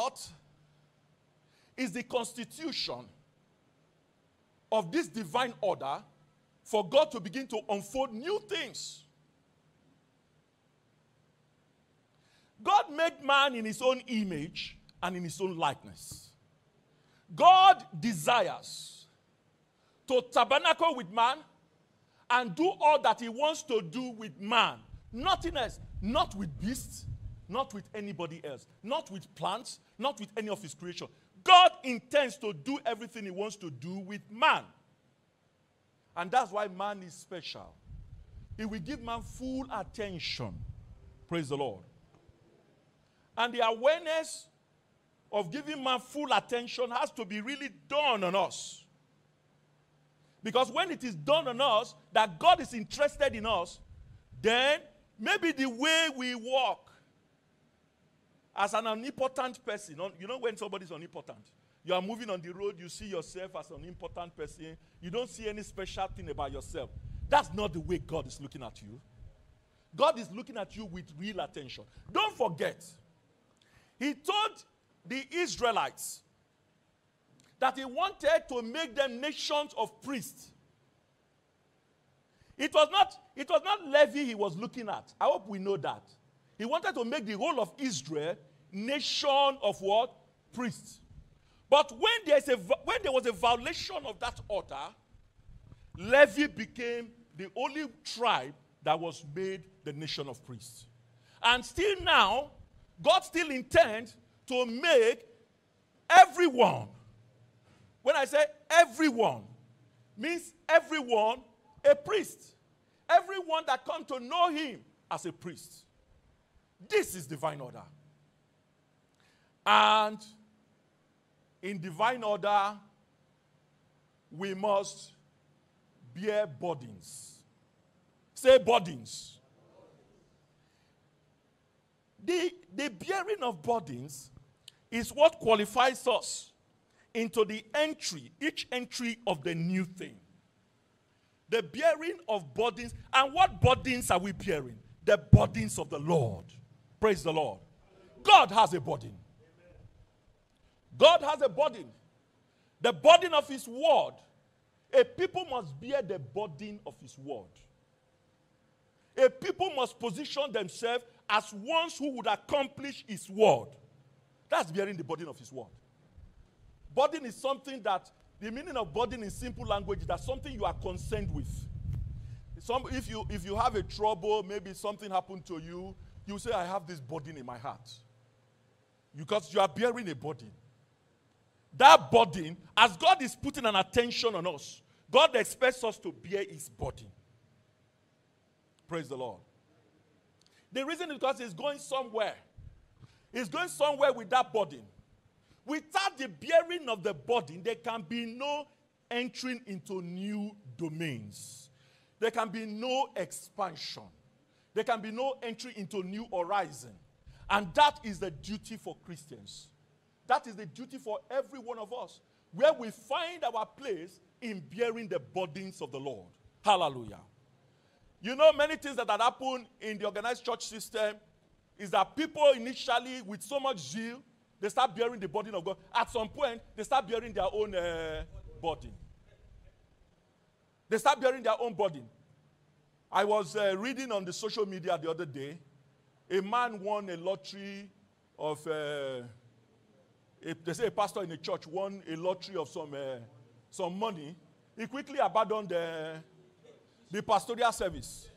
what is the constitution of this divine order for God to begin to unfold new things. God made man in his own image and in his own likeness. God desires to tabernacle with man and do all that he wants to do with man. Nothing else. Not with beasts, not with anybody else, not with plants, not with any of his creation. God intends to do everything he wants to do with man. And that's why man is special. He will give man full attention. Praise the Lord. And the awareness of giving man full attention has to be really done on us. Because when it is done on us, that God is interested in us, then maybe the way we walk as an unimportant person, you know when somebody's unimportant, you are moving on the road, you see yourself as an important person, you don't see any special thing about yourself. That's not the way God is looking at you. God is looking at you with real attention. Don't forget, He told the Israelites that He wanted to make them nations of priests. It was not, it was not Levi he was looking at. I hope we know that. He wanted to make the whole of Israel nation of what? Priests. But when, there's a, when there was a violation of that order, Levi became the only tribe that was made the nation of priests. And still now, God still intends to make everyone, when I say everyone, means everyone a priest. Everyone that come to know him as a priest. This is divine order. And in divine order, we must bear burdens. Say burdens. The, the bearing of burdens is what qualifies us into the entry, each entry of the new thing. The bearing of burdens. And what burdens are we bearing? The burdens of the Lord. Praise the Lord. God has a burden. God has a burden. The burden of His word. A people must bear the burden of His word. A people must position themselves as ones who would accomplish His word. That's bearing the burden of His word. Burden is something that, the meaning of burden in simple language is that something you are concerned with. Some, if, you, if you have a trouble, maybe something happened to you, you say, I have this burden in my heart. Because you are bearing a burden that burden, as God is putting an attention on us, God expects us to bear his burden. Praise the Lord. The reason is because he's going somewhere. He's going somewhere with that burden. Without the bearing of the burden, there can be no entering into new domains. There can be no expansion. There can be no entry into a new horizon. And that is the duty for Christians. That is the duty for every one of us, where we find our place in bearing the burdens of the Lord. Hallelujah. You know, many things that had happened in the organized church system is that people initially, with so much zeal, they start bearing the burden of God. At some point, they start bearing their own uh, burden. They start bearing their own burden. I was uh, reading on the social media the other day. A man won a lottery of uh, a, they say a pastor in a church won a lottery of some, uh, some money, he quickly abandoned the, the pastoral service.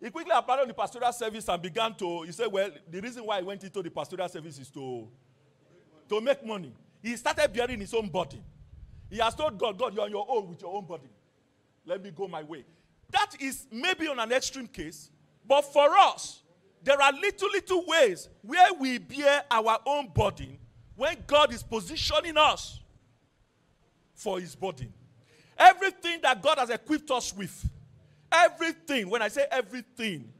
He quickly abandoned the pastoral service and began to, he said, well, the reason why he went into the pastoral service is to, to make money. He started bearing his own body. He has told God, God, you're on your own with your own body. Let me go my way. That is maybe on an extreme case, but for us, there are little, little ways where we bear our own burden when God is positioning us for his burden. Everything that God has equipped us with, everything, when I say everything,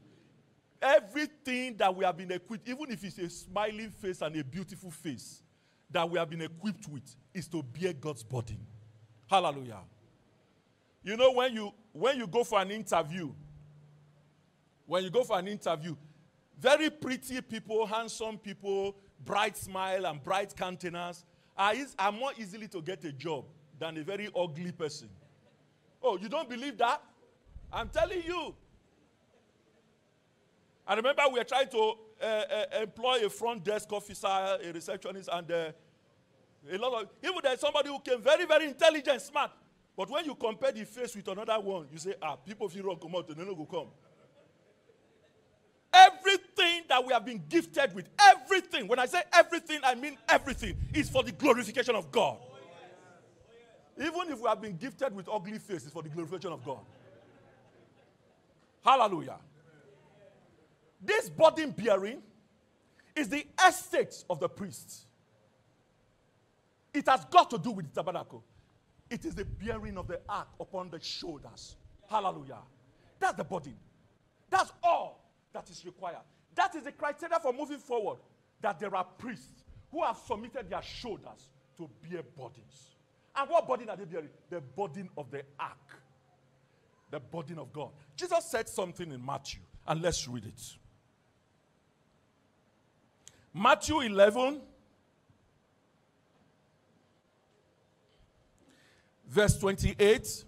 everything that we have been equipped, even if it's a smiling face and a beautiful face, that we have been equipped with, is to bear God's burden. Hallelujah. You know, when you when you go for an interview, when you go for an interview, very pretty people, handsome people, bright smile and bright countenance are, is, are more easily to get a job than a very ugly person. Oh, you don't believe that? I'm telling you. I remember we were trying to uh, uh, employ a front desk officer, a receptionist, and uh, a lot of even there's somebody who came very, very intelligent, smart. But when you compare the face with another one, you say, ah, people feel wrong come out, they don't go come. Everything that we have been gifted with, everything, when I say everything, I mean everything, is for the glorification of God. Even if we have been gifted with ugly faces for the glorification of God. Hallelujah. This burden bearing is the estate of the priest. It has got to do with the tabernacle. It is the bearing of the ark upon the shoulders. Hallelujah. That's the burden. That's all that is required. That is the criteria for moving forward. That there are priests who have submitted their shoulders to bear burdens. And what burden are they bearing? The burden of the ark. The burden of God. Jesus said something in Matthew, and let's read it. Matthew 11, verse 28.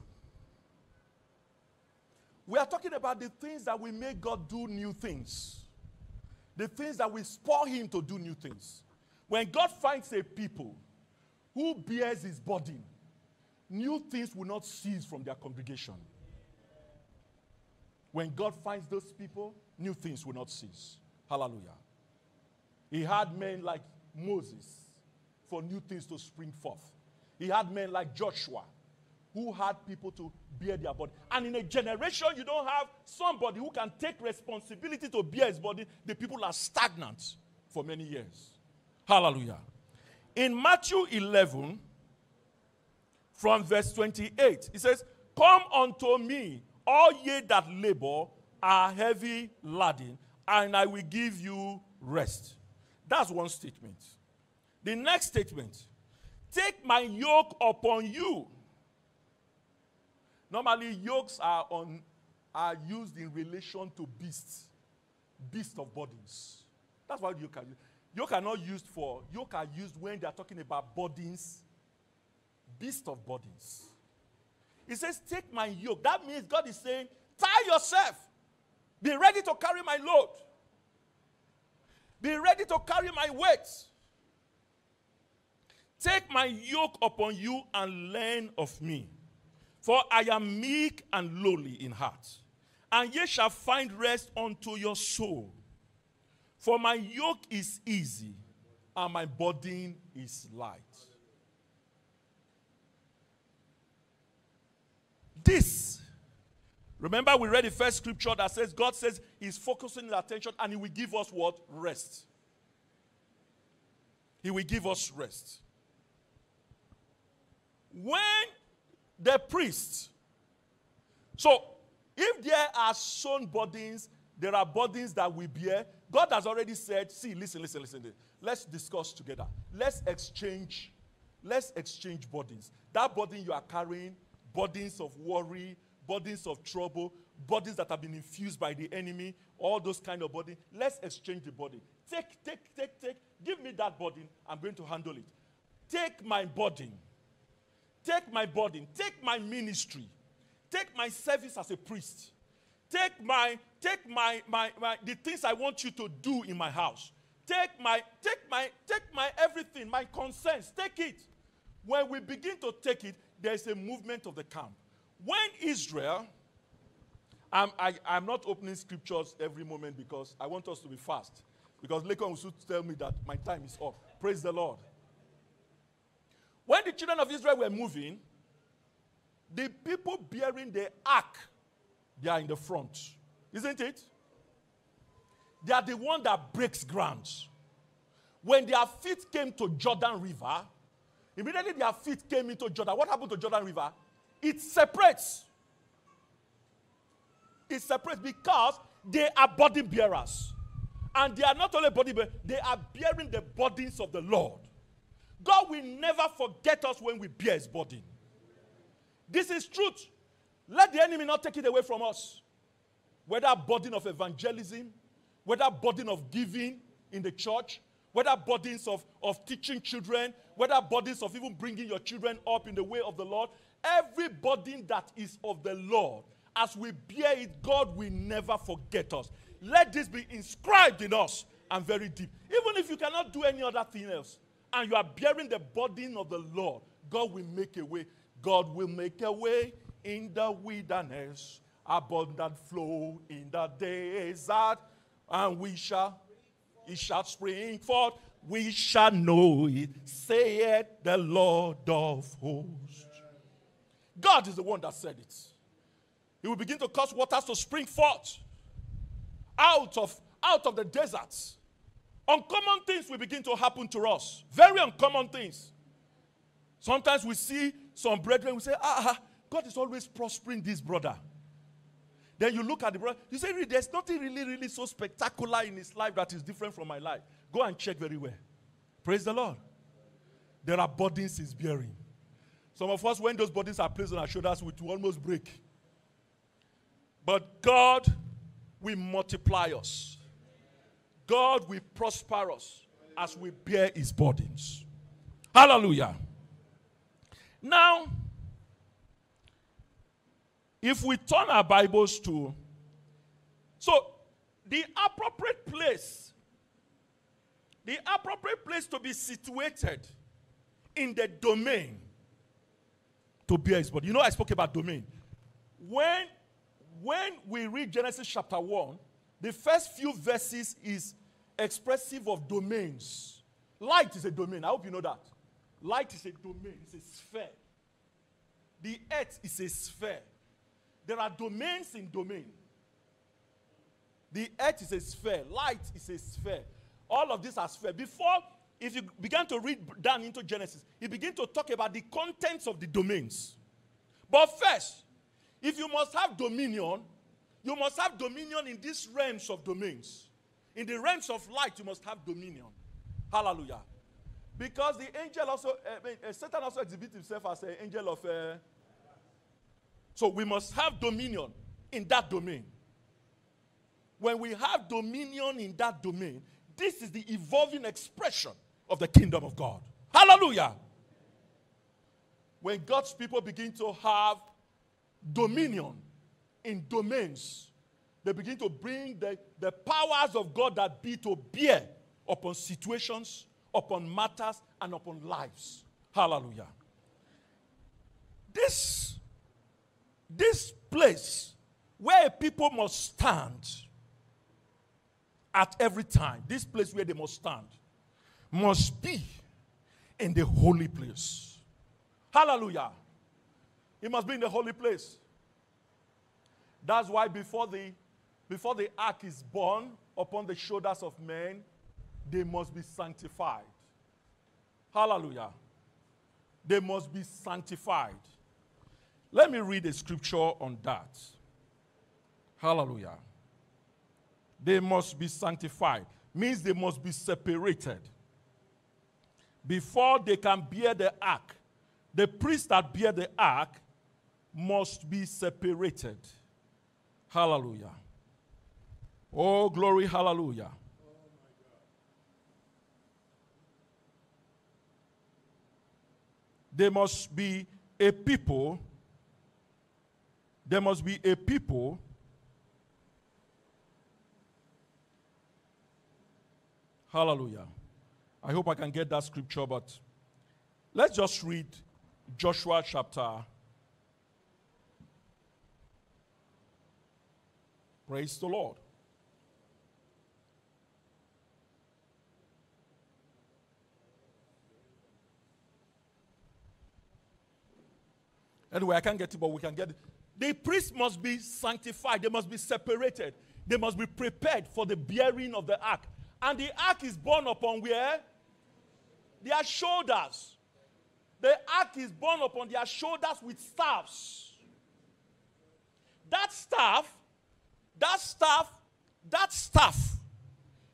We are talking about the things that will make God do new things, the things that will spur Him to do new things. When God finds a people who bears His burden, new things will not cease from their congregation. When God finds those people, new things will not cease. Hallelujah. He had men like Moses for new things to spring forth. He had men like Joshua who had people to bear their body. And in a generation, you don't have somebody who can take responsibility to bear his body. The people are stagnant for many years. Hallelujah. In Matthew 11, from verse 28, it says, Come unto me, all ye that labor are heavy laden, and I will give you rest. That's one statement. The next statement Take my yoke upon you. Normally, yokes are, on, are used in relation to beasts, beasts of burdens. That's why yoke are used. Yoke are not used for, yoke are used when they are talking about burdens, beast of burdens. He says, Take my yoke. That means God is saying, Tie yourself. Be ready to carry my load. Be ready to carry my weight. Take my yoke upon you and learn of me. For I am meek and lowly in heart, and ye shall find rest unto your soul. For my yoke is easy, and my burden is light. This, remember, we read the first scripture that says God says He's focusing His attention and He will give us what? Rest. He will give us rest. When the priest, so if there are sown burdens, there are burdens that we bear. God has already said, see, listen, listen, listen. Let's discuss together. Let's exchange, let's exchange burdens. That burden you are carrying, burdens of worry, burdens of trouble, burdens that have been infused by the enemy, all those kind of burdens. Let's exchange the burden. Take, take, take, take. Give me that burden. I'm going to handle it. Take my burden Take my burden, take my ministry, take my service as a priest, take my take my, my, my the things I want you to do in my house. Take my take my take my everything, my concerns, take it. When we begin to take it, there's a movement of the camp. When Israel, I'm, I, i am not opening scriptures every moment because I want us to be fast. Because later on, will tell me that my time is up. Praise the Lord. When the children of Israel were moving, the people bearing the ark, they are in the front. Isn't it? They are the one that breaks ground. When their feet came to Jordan River, immediately their feet came into Jordan. What happened to Jordan River? It separates. It separates because they are body bearers. And they are not only body bearers, they are bearing the burdens of the Lord. God will never forget us when we bear his burden. This is truth. Let the enemy not take it away from us. Whether burden of evangelism, whether burden of giving in the church, whether burdens of, of teaching children, whether burdens of even bringing your children up in the way of the Lord, every burden that is of the Lord, as we bear it, God will never forget us. Let this be inscribed in us and very deep. Even if you cannot do any other thing else, and you are bearing the burden of the Lord, God will make a way. God will make a way in the wilderness, abundant flow in the desert, and we shall, it shall spring forth. We shall know it, saith the Lord of hosts. God is the one that said it. He will begin to cause waters to spring forth out of, out of the deserts. Uncommon things will begin to happen to us. Very uncommon things. Sometimes we see some brethren, we say, ah, ah, God is always prospering this brother. Then you look at the brother, you say, there's nothing really, really so spectacular in his life that is different from my life. Go and check very well. Praise the Lord. There are burdens he's bearing. Some of us, when those burdens are placed on our shoulders, we almost break. But God will multiply us. God will prosper us as we bear his burdens. Hallelujah. Now, if we turn our Bibles to, so the appropriate place, the appropriate place to be situated in the domain to bear his body. You know, I spoke about domain. When, when we read Genesis chapter 1, the first few verses is expressive of domains. Light is a domain. I hope you know that. Light is a domain, it's a sphere. The earth is a sphere. There are domains in domain. The earth is a sphere, light is a sphere. All of these are sphere. Before, if you begin to read down into Genesis, you begin to talk about the contents of the domains. But first, if you must have dominion, you must have dominion in these realms of domains. In the realms of light, you must have dominion. Hallelujah. Because the angel also, uh, uh, Satan also exhibits himself as an angel of. Uh, so we must have dominion in that domain. When we have dominion in that domain, this is the evolving expression of the kingdom of God. Hallelujah. When God's people begin to have dominion in domains, they begin to bring the, the powers of God that be to bear upon situations, upon matters, and upon lives. Hallelujah. This, this place where people must stand at every time, this place where they must stand, must be in the holy place. Hallelujah. It must be in the holy place. That's why before the before the ark is borne upon the shoulders of men, they must be sanctified. Hallelujah. They must be sanctified. Let me read a scripture on that. Hallelujah. They must be sanctified. Means they must be separated. Before they can bear the ark, the priest that bear the ark must be separated. Hallelujah. Oh, glory, hallelujah. There must be a people, there must be a people Hallelujah. I hope I can get that scripture, but let's just read Joshua chapter. Praise the Lord. Anyway, I can't get it, but we can get it. The priest must be sanctified, they must be separated, they must be prepared for the bearing of the ark. And the ark is borne upon where? Their shoulders. The ark is borne upon their shoulders with staffs. That staff, that staff, that staff,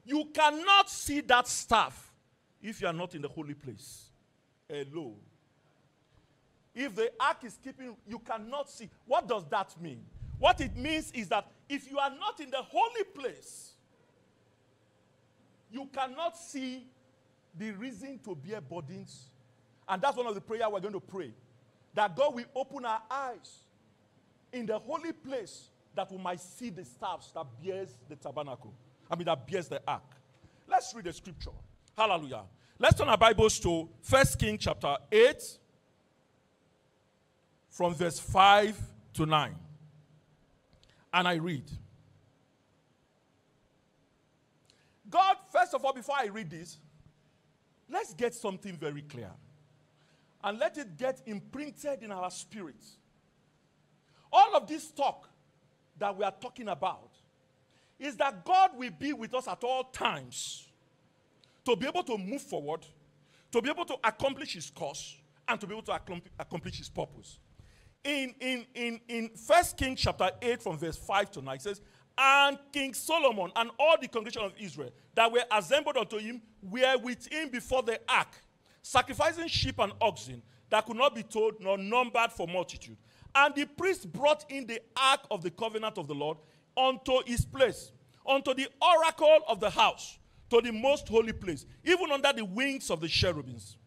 you cannot see that staff if you are not in the holy place. Hello. If the ark is keeping, you cannot see. What does that mean? What it means is that if you are not in the holy place, you cannot see the reason to bear burdens. And that's one of the prayer we're going to pray. That God will open our eyes in the holy place that we might see the staffs that bears the tabernacle. I mean, that bears the ark. Let's read the scripture. Hallelujah. Let's turn our Bibles to First King chapter 8, from verse 5 to 9. And I read. God, first of all, before I read this, let's get something very clear. And let it get imprinted in our spirits. All of this talk that we are talking about is that God will be with us at all times to be able to move forward, to be able to accomplish his cause, and to be able to accomplish his purpose. In, in, in, in 1 Kings chapter 8, from verse 5 to 9, it says, And King Solomon and all the congregation of Israel that were assembled unto him were with him before the ark, sacrificing sheep and oxen that could not be told nor numbered for multitude. And the priest brought in the ark of the covenant of the Lord unto his place, unto the oracle of the house, to the most holy place, even under the wings of the cherubims.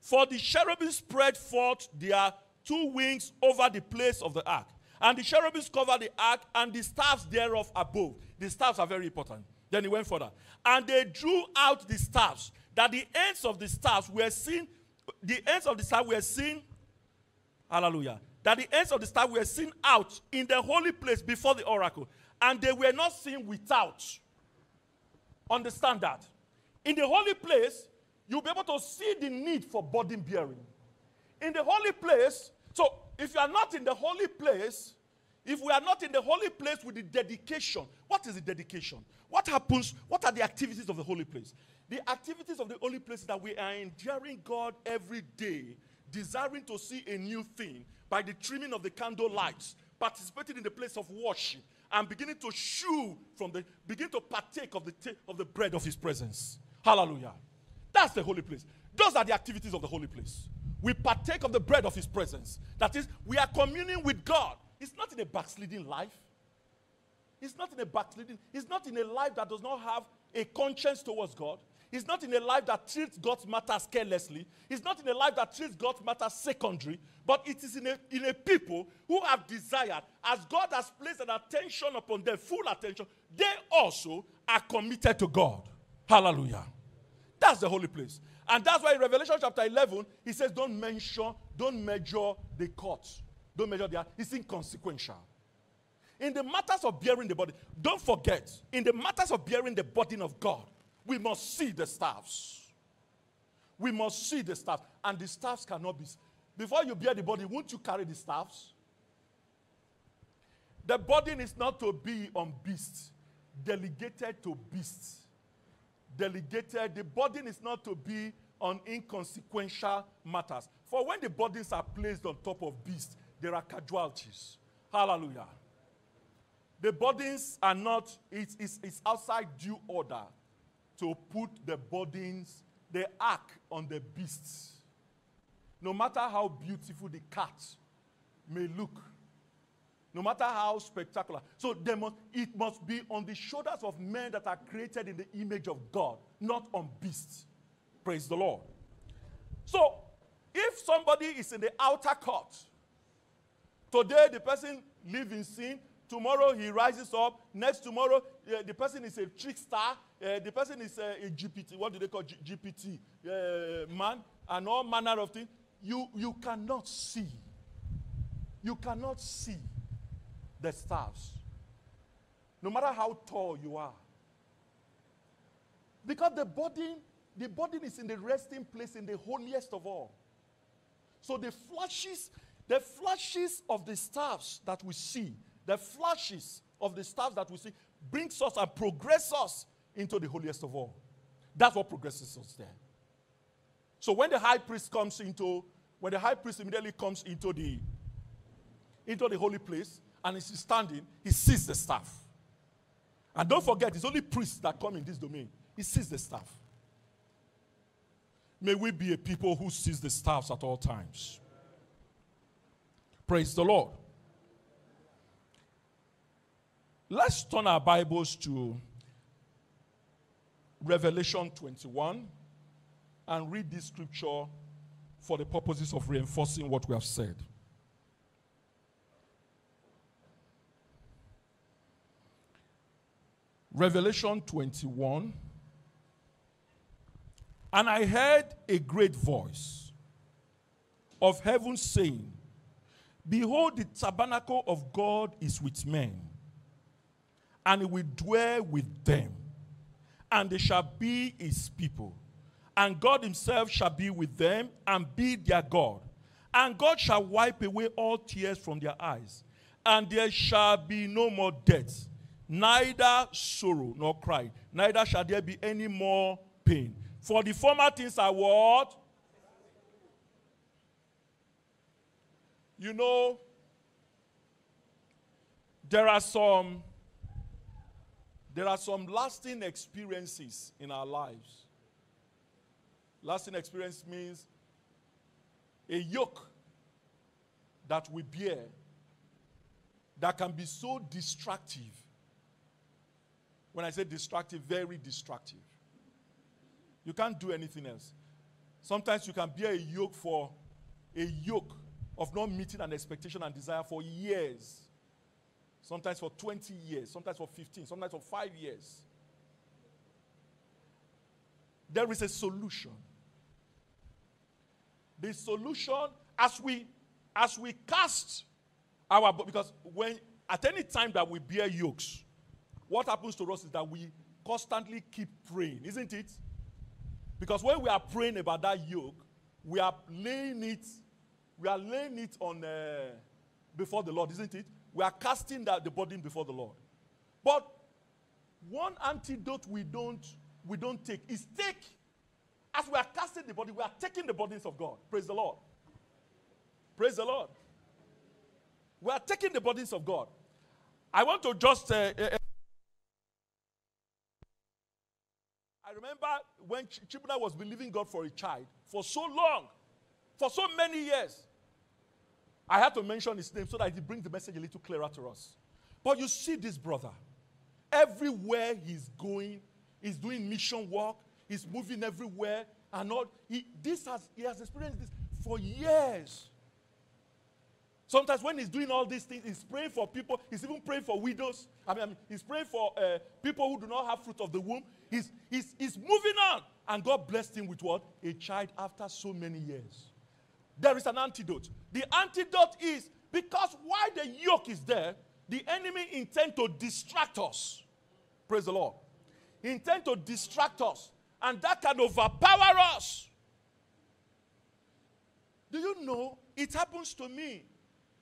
For the cherubims spread forth their two wings over the place of the ark. And the cherubims covered the ark and the staffs thereof above. The staffs are very important. Then he went further. And they drew out the staffs, that the ends of the staffs were seen, the ends of the staff were seen, hallelujah, that the ends of the staff were seen out in the holy place before the oracle, and they were not seen without. Understand that. In the holy place, you'll be able to see the need for burden bearing. In the holy place, so if you are not in the holy place, if we are not in the holy place with the dedication, what is the dedication? What happens? What are the activities of the holy place? The activities of the holy place is that we are enduring God every day, desiring to see a new thing, by the trimming of the candle lights, participating in the place of worship, and beginning to chew from the, begin to partake of the, of the bread of his presence. Hallelujah. That's the holy place. Those are the activities of the holy place. We partake of the bread of his presence. That is, we are communing with God. It's not in a backsliding life. It's not in a backsliding. It's not in a life that does not have a conscience towards God. He's not in a life that treats God's matters carelessly. He's not in a life that treats God's matters secondary. But it is in a, in a people who have desired, as God has placed an attention upon them, full attention, they also are committed to God. Hallelujah. That's the holy place. And that's why in Revelation chapter 11, he says, Don't mention, don't measure the courts. Don't measure the. It's inconsequential. In the matters of bearing the body, don't forget, in the matters of bearing the burden of God, we must see the staffs. We must see the staffs. And the staffs cannot be. Before you bear the body, won't you carry the staffs? The burden is not to be on beasts, delegated to beasts. Delegated, the burden is not to be on inconsequential matters. For when the burdens are placed on top of beasts, there are casualties. Hallelujah. The burdens are not, it's, it's, it's outside due order to put the burdens, the ark on the beasts. No matter how beautiful the cat may look, no matter how spectacular. So must, it must be on the shoulders of men that are created in the image of God, not on beasts. Praise the Lord. So if somebody is in the outer court, today the person lives in sin, Tomorrow he rises up. Next tomorrow, uh, the person is a trickster. Uh, the person is uh, a GPT. What do they call G- GPT? Man, and all manner of things. You, you cannot see. You cannot see the stars. No matter how tall you are. Because the body, the body is in the resting place in the holiest of all. So the flashes, the flashes of the stars that we see the flashes of the stars that we see brings us and progresses us into the holiest of all. That's what progresses us there. So when the high priest comes into, when the high priest immediately comes into the into the holy place and he's standing, he sees the staff. And don't forget, it's only priests that come in this domain. He sees the staff. May we be a people who sees the staffs at all times. Praise the Lord. Let's turn our Bibles to Revelation 21 and read this scripture for the purposes of reinforcing what we have said. Revelation 21. And I heard a great voice of heaven saying, Behold, the tabernacle of God is with men, and he will dwell with them, and they shall be his people. And God himself shall be with them and be their God. And God shall wipe away all tears from their eyes, and there shall be no more death, neither sorrow nor cry, neither shall there be any more pain. For the former things are what? You know, there are some there are some lasting experiences in our lives. Lasting experience means a yoke that we bear that can be so destructive. When I say destructive, very destructive. You can't do anything else. Sometimes you can bear a yoke for a yoke of not meeting an expectation and desire for years. Sometimes for 20 years, sometimes for 15, sometimes for 5 years. There is a solution. The solution as we as we cast our because when at any time that we bear yokes, what happens to us is that we constantly keep praying, isn't it? Because when we are praying about that yoke, we are laying it, we are laying it on uh, before the Lord, isn't it? We are casting that the burden before the Lord. But one antidote we don't we don't take is take. As we are casting the body, we are taking the burdens of God. Praise the Lord. Praise the Lord. We are taking the burdens of God. I want to just uh, uh, I remember when Ch- Chibuna was believing God for a child for so long, for so many years. I had to mention his name so that he brings the message a little clearer to us. But you see this brother, everywhere he's going, he's doing mission work, he's moving everywhere, and all. He, this has, he has experienced this for years. Sometimes when he's doing all these things, he's praying for people. He's even praying for widows. I mean, he's praying for uh, people who do not have fruit of the womb. He's, he's, he's moving on. And God blessed him with what? A child after so many years. There is an antidote. The antidote is because while the yoke is there, the enemy intend to distract us. Praise the Lord. He intend to distract us. And that can overpower us. Do you know? It happens to me.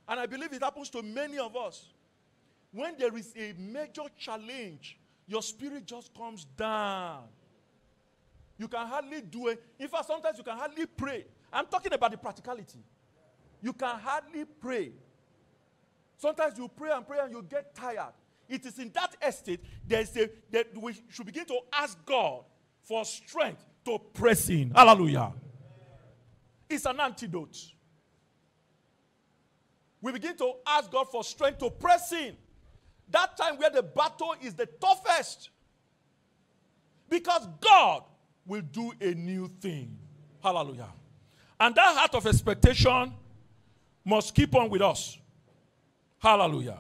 And I believe it happens to many of us. When there is a major challenge, your spirit just comes down. You can hardly do it. In fact, sometimes you can hardly pray. I'm talking about the practicality. You can hardly pray. Sometimes you pray and pray and you get tired. It is in that estate there's a, that we should begin to ask God for strength to press in. Hallelujah. It's an antidote. We begin to ask God for strength to press in. That time where the battle is the toughest. Because God will do a new thing. Hallelujah. And that heart of expectation must keep on with us. Hallelujah.